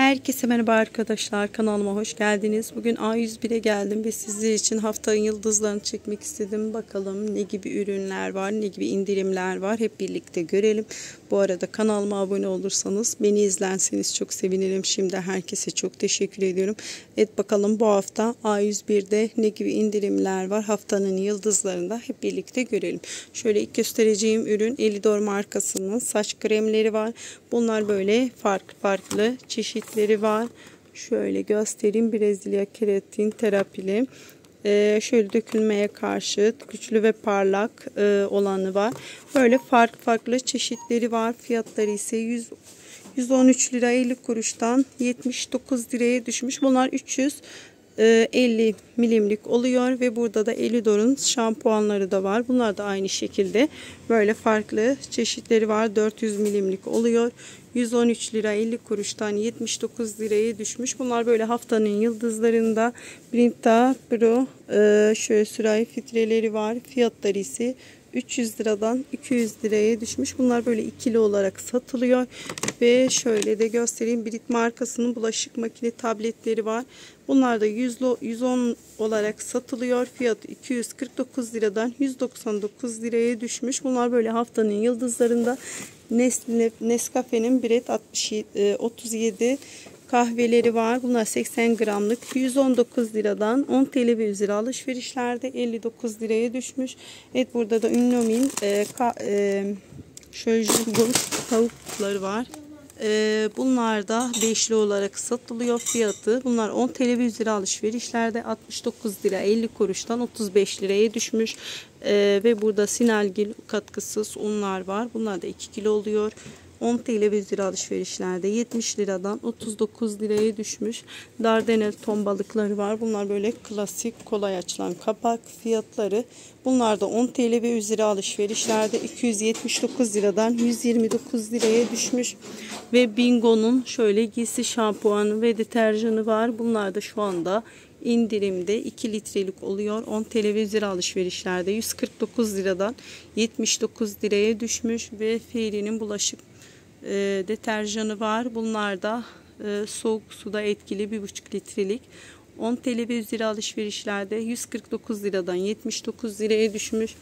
Herkese merhaba arkadaşlar kanalıma hoş geldiniz. Bugün A101'e geldim ve sizler için haftanın yıldızlarını çekmek istedim. Bakalım ne gibi ürünler var, ne gibi indirimler var hep birlikte görelim. Bu arada kanalıma abone olursanız, beni izlenseniz çok sevinirim. Şimdi herkese çok teşekkür ediyorum. Evet bakalım bu hafta A101'de ne gibi indirimler var haftanın yıldızlarında hep birlikte görelim. Şöyle ilk göstereceğim ürün Elidor markasının saç kremleri var. Bunlar böyle farklı farklı çeşitleri var. Şöyle göstereyim. Brezilya keratin terapili. Ee, şöyle dökülmeye karşı güçlü ve parlak e, olanı var. Böyle farklı farklı çeşitleri var. Fiyatları ise 100 113 lira 50 kuruştan 79 liraya düşmüş. Bunlar 300 50 e, milimlik oluyor ve burada da Elidor'un şampuanları da var. Bunlar da aynı şekilde böyle farklı çeşitleri var. 400 milimlik oluyor. 113 lira 50 kuruştan 79 liraya düşmüş. Bunlar böyle haftanın yıldızlarında Brinta Pro e, şöyle sürahi filtreleri var. Fiyatları ise 300 liradan 200 liraya düşmüş. Bunlar böyle ikili olarak satılıyor. Ve şöyle de göstereyim. Brit markasının bulaşık makine tabletleri var. Bunlar da 100, 110 olarak satılıyor. Fiyatı 249 liradan 199 liraya düşmüş. Bunlar böyle haftanın yıldızlarında Nescafe'nin Bret 67, 37 kahveleri var. Bunlar 80 gramlık 119 liradan 10 TL ve üzeri alışverişlerde 59 liraya düşmüş. Evet burada da Ünlomin e, ka, e, şöyle tavukları var. E, bunlar da beşli olarak satılıyor fiyatı. Bunlar 10 TL ve üzeri alışverişlerde 69 lira 50 kuruştan 35 liraya düşmüş. E, ve burada sinalgil katkısız unlar var. Bunlar da 2 kilo oluyor. 10 TL ve üzeri alışverişlerde 70 liradan 39 liraya düşmüş. Dardanel ton balıkları var. Bunlar böyle klasik kolay açılan kapak fiyatları. Bunlar da 10 TL ve üzeri alışverişlerde 279 liradan 129 liraya düşmüş. Ve Bingo'nun şöyle giysi şampuanı ve deterjanı var. Bunlar da şu anda indirimde 2 litrelik oluyor. 10 TL ve üzeri alışverişlerde 149 liradan 79 liraya düşmüş ve Fairy'nin bulaşık e, deterjanı var. Bunlar da e, soğuk suda etkili 1,5 litrelik. 10 TL ve üzeri alışverişlerde 149 liradan 79 liraya düşmüş.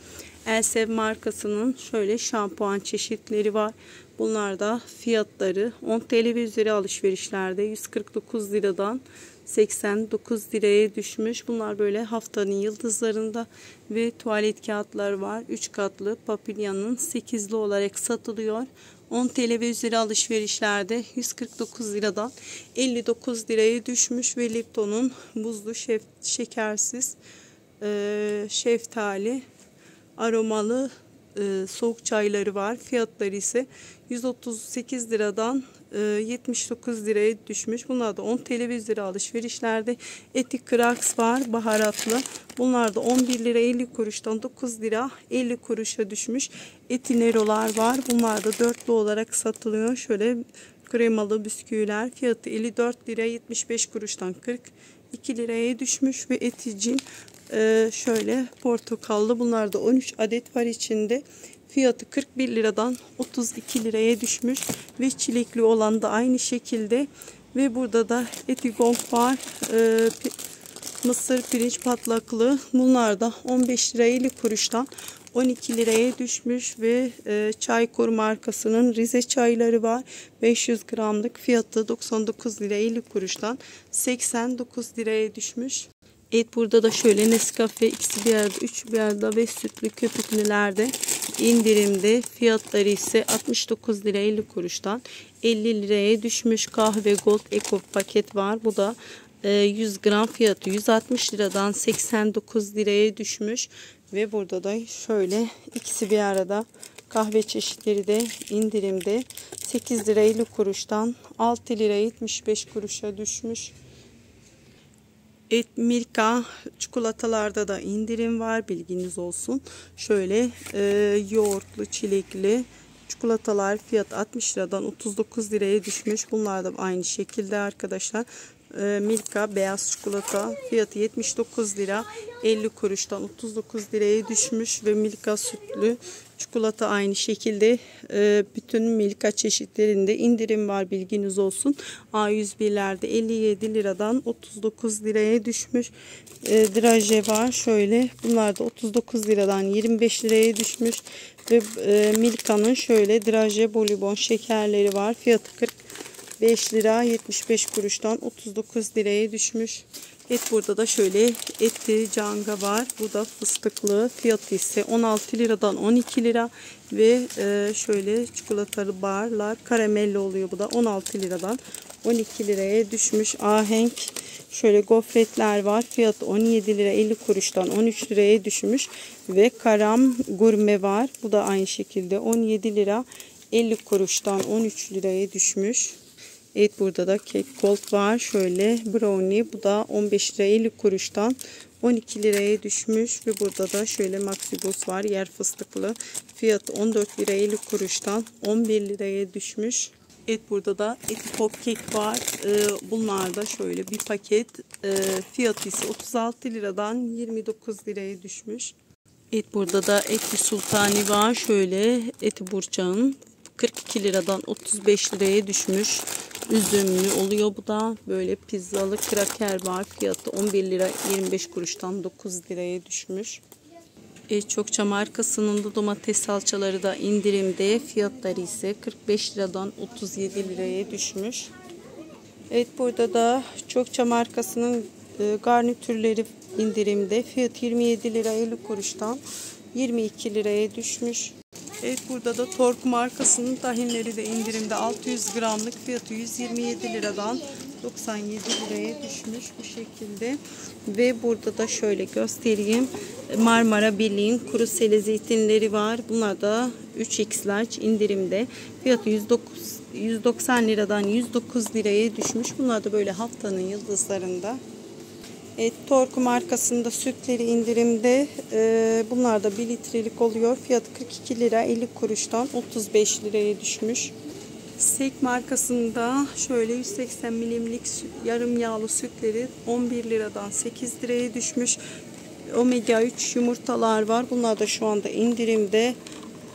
Elsev markasının şöyle şampuan çeşitleri var. Bunlar da fiyatları 10 TL ve üzeri alışverişlerde 149 liradan 89 liraya düşmüş. Bunlar böyle haftanın yıldızlarında ve tuvalet kağıtlar var. 3 katlı papilyanın 8'li olarak satılıyor. 10 TL ve üzeri alışverişlerde 149 liradan 59 liraya düşmüş ve Lipton'un buzlu şef, şekersiz e, şeftali aromalı e, soğuk çayları var. Fiyatları ise 138 liradan 79 e, liraya düşmüş. Bunlar da 10 TL üzeri alışverişlerde. Etik Krax var baharatlı. Bunlar da 11 lira 50 kuruştan 9 lira 50 kuruşa düşmüş. Etinerolar var. Bunlar da dörtlü olarak satılıyor. Şöyle kremalı bisküviler. Fiyatı 54 lira 75 kuruştan 42 liraya düşmüş ve eticin e, şöyle portakallı. Bunlar da 13 adet var içinde. Fiyatı 41 liradan 32 liraya düşmüş ve çilekli olan da aynı şekilde ve burada da etigong var ee, mısır pirinç patlaklı bunlar da 15 lira 50 kuruştan 12 liraya düşmüş ve e, Çaykur markasının Rize çayları var. 500 gramlık fiyatı 99 lira 50 kuruştan 89 liraya düşmüş. Evet burada da şöyle Nescafe ikisi bir yerde, üç bir yerde ve sütlü köpüklülerde indirimde. Fiyatları ise 69 lira 50 kuruştan 50 liraya düşmüş. Kahve Gold Eco paket var. Bu da 100 e, gram fiyatı 160 liradan 89 liraya düşmüş. Ve burada da şöyle ikisi bir arada kahve çeşitleri de indirimde 8 lira 50 kuruştan 6 lira 75 kuruşa düşmüş. Et Milka çikolatalarda da indirim var bilginiz olsun. Şöyle e, yoğurtlu çilekli çikolatalar fiyat 60 liradan 39 liraya düşmüş. Bunlar da aynı şekilde arkadaşlar. E, Milka beyaz çikolata fiyatı 79 lira 50 kuruştan 39 liraya düşmüş ve Milka sütlü çikolata aynı şekilde e, bütün Milka çeşitlerinde indirim var bilginiz olsun. A101'lerde 57 liradan 39 liraya düşmüş. E, draje var şöyle bunlar da 39 liradan 25 liraya düşmüş ve e, Milka'nın şöyle draje bolibon şekerleri var fiyatı 40 5 lira 75 kuruştan 39 liraya düşmüş. Et burada da şöyle etli canga var. Bu da fıstıklı. Fiyatı ise 16 liradan 12 lira. Ve e, şöyle çikolatalı barlar karamelli oluyor. Bu da 16 liradan 12 liraya düşmüş. Ahenk şöyle gofretler var. Fiyatı 17 lira 50 kuruştan 13 liraya düşmüş. Ve karam gurme var. Bu da aynı şekilde 17 lira 50 kuruştan 13 liraya düşmüş. Evet burada da kek gold var. Şöyle brownie. Bu da 15 lira 50 kuruştan 12 liraya düşmüş. Ve burada da şöyle maxibus var. Yer fıstıklı. Fiyatı 14 lira 50 kuruştan 11 liraya düşmüş. Evet burada da eti pop kek var. Ee, bunlar da şöyle bir paket. Ee, fiyatı ise 36 liradan 29 liraya düşmüş. Evet burada da etli sultani var. Şöyle eti burçağın 42 liradan 35 liraya düşmüş. Üzümlü oluyor bu da. Böyle pizzalı kraker var. Fiyatı 11 lira 25 kuruştan 9 liraya düşmüş. E, çokça markasının da domates salçaları da indirimde. Fiyatları ise 45 liradan 37 liraya düşmüş. Evet burada da çokça markasının e, garnitürleri indirimde. Fiyat 27 lira 50 kuruştan 22 liraya düşmüş. Evet burada da Tork markasının tahinleri de indirimde 600 gramlık fiyatı 127 liradan 97 liraya düşmüş bu şekilde. Ve burada da şöyle göstereyim. Marmara Birliği'nin kuru sele zeytinleri var. Bunlar da 3x large indirimde. Fiyatı 109 190 liradan 109 liraya düşmüş. Bunlar da böyle haftanın yıldızlarında. Evet, Tork markasında sütleri indirimde. Ee, bunlar da 1 litrelik oluyor. Fiyatı 42 lira 50 kuruştan 35 liraya düşmüş. Sek markasında şöyle 180 milimlik yarım yağlı sütleri 11 liradan 8 liraya düşmüş. Omega 3 yumurtalar var. Bunlar da şu anda indirimde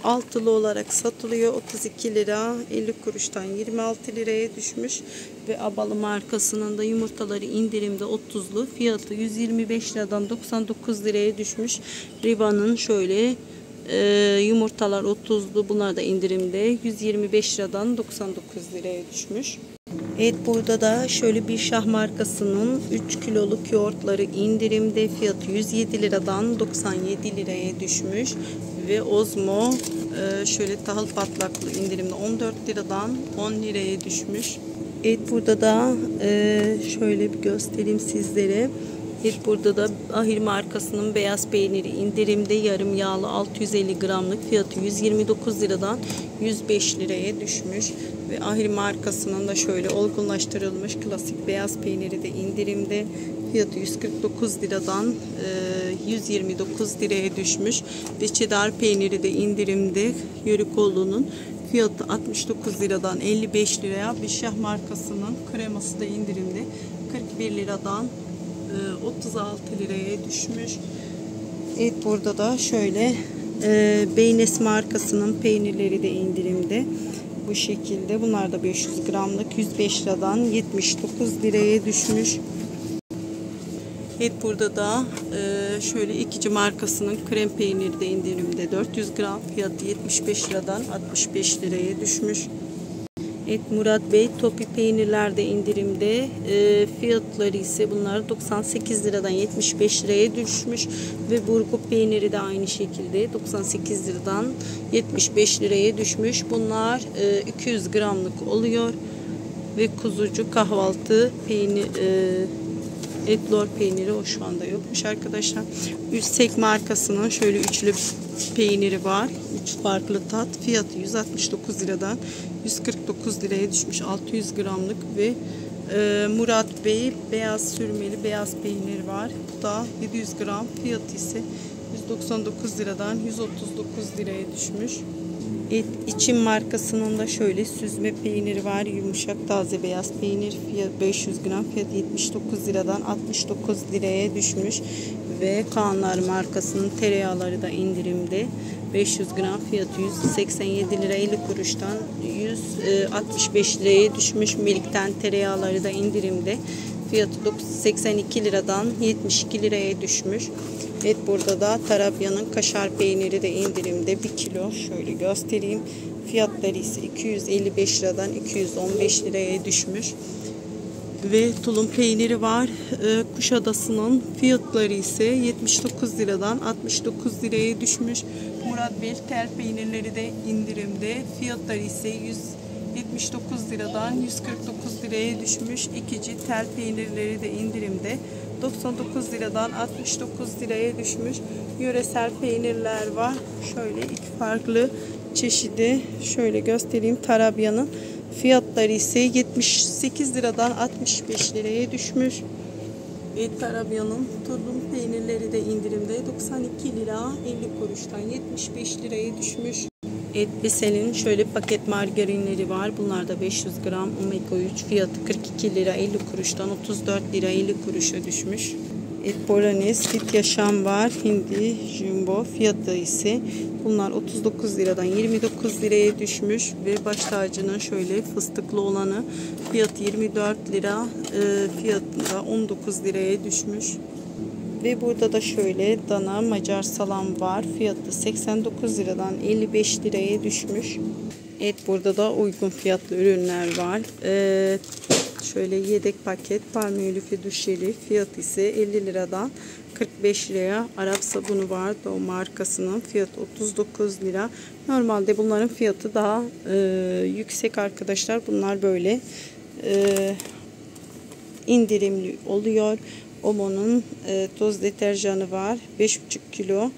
altılı olarak satılıyor. 32 lira 50 kuruştan 26 liraya düşmüş. Ve Abalı markasının da yumurtaları indirimde 30'lu. Fiyatı 125 liradan 99 liraya düşmüş. Riba'nın şöyle e, yumurtalar 30'lu. Bunlar da indirimde 125 liradan 99 liraya düşmüş. Evet burada da şöyle bir şah markasının 3 kiloluk yoğurtları indirimde fiyatı 107 liradan 97 liraya düşmüş ve Ozmo e, şöyle tahıl patlaklı indirimde 14 liradan 10 liraya düşmüş. Evet burada da e, şöyle bir göstereyim sizlere. Evet burada da Ahir markasının beyaz peyniri indirimde yarım yağlı 650 gramlık fiyatı 129 liradan 105 liraya düşmüş. Ve Ahir markasının da şöyle olgunlaştırılmış klasik beyaz peyniri de indirimde fiyatı 149 liradan 129 e, liraya düşmüş. Ve çedar peyniri de indirimde Yörükoğlu'nun fiyatı 69 liradan 55 liraya. Bir şah markasının kreması da indirimde 41 liradan 36 e, liraya düşmüş. Evet burada da şöyle e, Beynes markasının peynirleri de indirimde. Bu şekilde. Bunlar da 500 gramlık 105 liradan 79 liraya düşmüş. Evet burada da e, şöyle ikinci markasının krem peyniri de indirimde 400 gram fiyatı 75 liradan 65 liraya düşmüş. Evet Murat Bey topi peynirler de indirimde e, fiyatları ise bunlar 98 liradan 75 liraya düşmüş ve burgu peyniri de aynı şekilde 98 liradan 75 liraya düşmüş. Bunlar e, 200 gramlık oluyor ve kuzucu kahvaltı peynir e, Etlor peyniri o şu anda yokmuş arkadaşlar. Üstek markasının şöyle üçlü peyniri var. Üç farklı tat. Fiyatı 169 liradan 149 liraya düşmüş. 600 gramlık ve e, Murat Bey beyaz sürmeli beyaz peynir var. Bu da 700 gram. Fiyatı ise 199 liradan 139 liraya düşmüş. Et, içim markasının da şöyle süzme peyniri var. Yumuşak taze beyaz peynir. Fiyat 500 gram. Fiyat 79 liradan 69 liraya düşmüş. Ve Kaanlar markasının tereyağları da indirimde. 500 gram fiyatı 187 lira 50 kuruştan 165 liraya düşmüş. Milikten tereyağları da indirimde. Fiyatı 82 liradan 72 liraya düşmüş. Evet burada da Tarabya'nın kaşar peyniri de indirimde 1 kilo. Şöyle göstereyim. Fiyatları ise 255 liradan 215 liraya düşmüş. Ve tulum peyniri var. Ee, Kuşadası'nın fiyatları ise 79 liradan 69 liraya düşmüş. Murat Bey tel peynirleri de indirimde. Fiyatları ise 179 liradan 149 liraya düşmüş. İkici tel peynirleri de indirimde. 99 liradan 69 liraya düşmüş. Yöresel peynirler var. Şöyle iki farklı çeşidi şöyle göstereyim. Tarabya'nın fiyatları ise 78 liradan 65 liraya düşmüş. Et Tarabya'nın tulum peynirleri de indirimde 92 lira 50 kuruştan 75 liraya düşmüş. Et Bisel'in şöyle paket margarinleri var. Bunlar da 500 gram omega 3 fiyatı 42 lira 50 kuruştan 34 lira 50 kuruşa düşmüş. Et Bolognese Fit Yaşam var. Hindi Jumbo fiyatı ise bunlar 39 liradan 29 liraya düşmüş ve baş tacının şöyle fıstıklı olanı fiyatı 24 lira e, fiyatında 19 liraya düşmüş. Ve burada da şöyle dana Macar salam var. Fiyatı 89 liradan 55 liraya düşmüş. Evet burada da uygun fiyatlı ürünler var. Ee, şöyle yedek paket palmiyeli düşeli fiyat ise 50 liradan 45 liraya Arap sabunu var. O markasının fiyatı 39 lira. Normalde bunların fiyatı daha e, yüksek arkadaşlar. Bunlar böyle e, indirimli oluyor. Omo'nun e, toz deterjanı var. 5,5 kilo.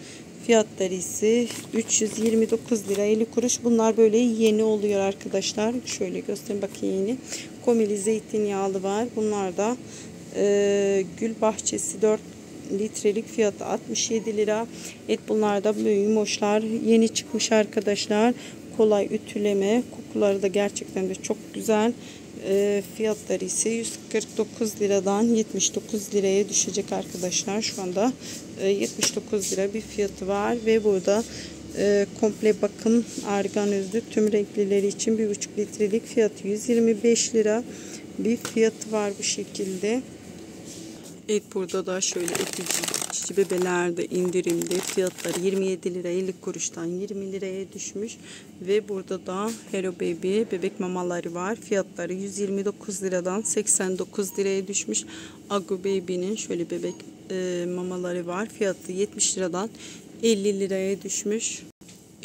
Fiyatları ise 329 lira 50 kuruş. Bunlar böyle yeni oluyor arkadaşlar. Şöyle göstereyim bakayım yeni. Komili zeytinyağlı var. Bunlar da e, gül bahçesi 4 litrelik fiyatı 67 lira. Et bunlar da yumuşlar. Yeni çıkmış arkadaşlar. Kolay ütüleme. Kokuları da gerçekten de çok güzel. E, fiyatları ise 149 liradan 79 liraya düşecek arkadaşlar. Şu anda e, 79 lira bir fiyatı var ve burada e, komple bakım argan özlü tüm renklileri için 1,5 litrelik fiyatı 125 lira bir fiyatı var bu şekilde. Evet burada da şöyle etici bebeler de indirimde fiyatları 27 lira 50 kuruştan 20 liraya düşmüş ve burada da Hello Baby bebek mamaları var fiyatları 129 liradan 89 liraya düşmüş Agu Baby'nin şöyle bebek e, mamaları var fiyatı 70 liradan 50 liraya düşmüş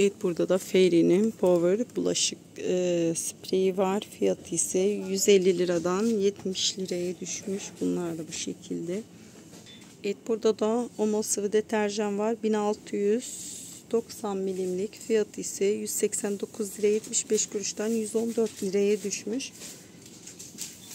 Evet burada da Fairy'nin Power bulaşık e, spreyi var. Fiyatı ise 150 liradan 70 liraya düşmüş. Bunlar da bu şekilde. Evet burada da Omo sıvı deterjan var. 1690 milimlik. Fiyatı ise 189 lira 75 kuruştan 114 liraya düşmüş.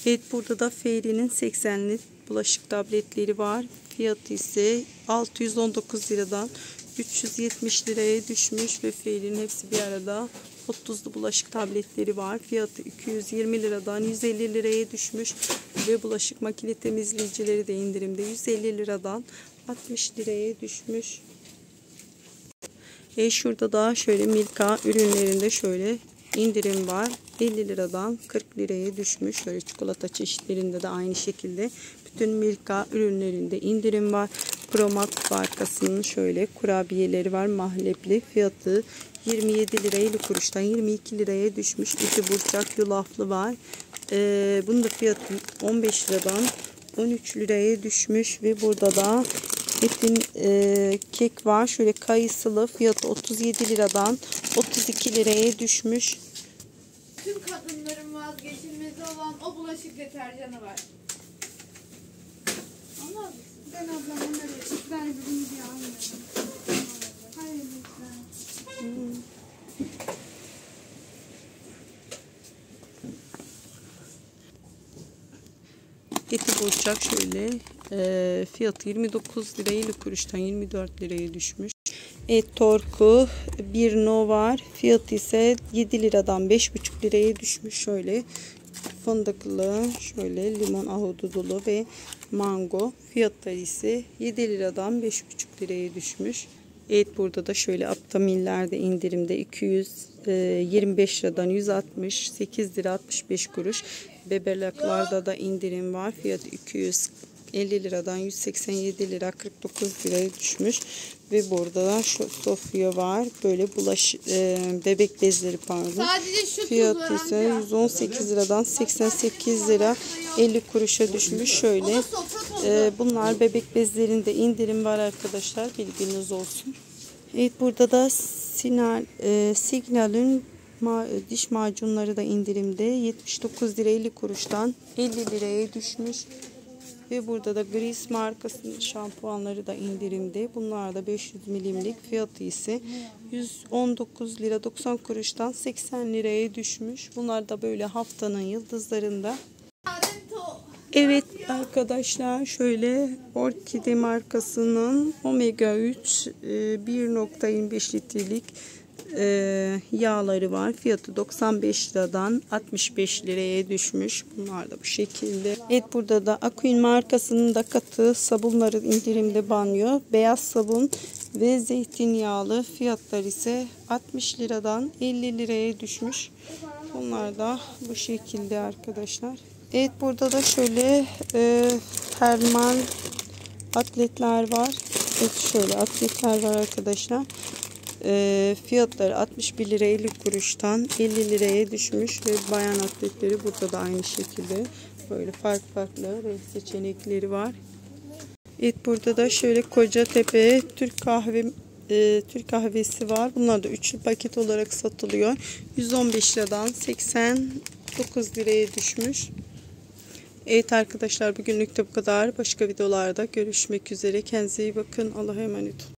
Evet burada da Fairy'nin 80'lik bulaşık tabletleri var. Fiyatı ise 619 liradan 370 liraya düşmüş ve Fairy'nin hepsi bir arada 30'lu bulaşık tabletleri var. Fiyatı 220 liradan 150 liraya düşmüş ve bulaşık makine temizleyicileri de indirimde 150 liradan 60 liraya düşmüş. E şurada da şöyle Milka ürünlerinde şöyle indirim var. 50 liradan 40 liraya düşmüş. Şöyle çikolata çeşitlerinde de aynı şekilde bütün Milka ürünlerinde indirim var. Promat markasının şöyle kurabiyeleri var. Mahlepli fiyatı 27 lira 50 kuruştan 22 liraya düşmüş. İki burçak yulaflı var. Ee, bunun da fiyatı 15 liradan 13 liraya düşmüş ve burada da etin e, kek var. Şöyle kayısılı fiyatı 37 liradan 32 liraya düşmüş. Tüm kadınların vazgeçilmezi olan o bulaşık deterjanı var. Mı? Ben ablam onları ver bunu diye almıyorum. Hayır lütfen. Eti burçak şöyle e, fiyatı 29 lira 50 kuruştan 24 liraya düşmüş. Et torku bir no var. Fiyat ise 7 liradan 5,5 liraya düşmüş. Şöyle fındıklı, şöyle limon ahududulu ve mango. Fiyatları ise 7 liradan 5,5 liraya düşmüş. Evet burada da şöyle aptamillerde indirimde 225 liradan 168 lira 65 kuruş. Bebelaklarda da indirim var. Fiyatı 250 liradan 187 lira 49 liraya düşmüş. Ve burada da şu Sofya var. Böyle bulaş e, bebek bezleri pardon. Sadece şu tuz Fiyat var ise amca. 118 liradan 88 lira 50 kuruşa düşmüş. Şöyle e, bunlar bebek bezlerinde indirim var arkadaşlar. Bilginiz olsun. Evet burada da Signal, e, Signal'ün ma- diş macunları da indirimde. 79 lira 50 kuruştan 50 liraya düşmüş. Ve burada da Gris markasının şampuanları da indirimde. Bunlar da 500 milimlik fiyatı ise 119 lira 90 kuruştan 80 liraya düşmüş. Bunlar da böyle haftanın yıldızlarında. Evet arkadaşlar şöyle Orkide markasının Omega 3 e, 1.25 litrelik e, yağları var. Fiyatı 95 liradan 65 liraya düşmüş. Bunlar da bu şekilde. Evet burada da Aquin markasının da katı sabunları indirimde banyo. Beyaz sabun ve zeytinyağlı fiyatlar ise 60 liradan 50 liraya düşmüş. Bunlar da bu şekilde arkadaşlar. Evet burada da şöyle e, termal atletler var. Evet şöyle atletler var arkadaşlar. E, fiyatları 61 lira 50 kuruştan 50 liraya düşmüş ve bayan atletleri burada da aynı şekilde böyle farklı farklı renk seçenekleri var. Evet burada da şöyle Kocatepe Türk kahve e, Türk kahvesi var. Bunlar da üçlü paket olarak satılıyor. 115 liradan 89 liraya düşmüş. Evet arkadaşlar bugünlük de bu kadar. Başka videolarda görüşmek üzere. Kendinize iyi bakın. Allah'a emanet olun.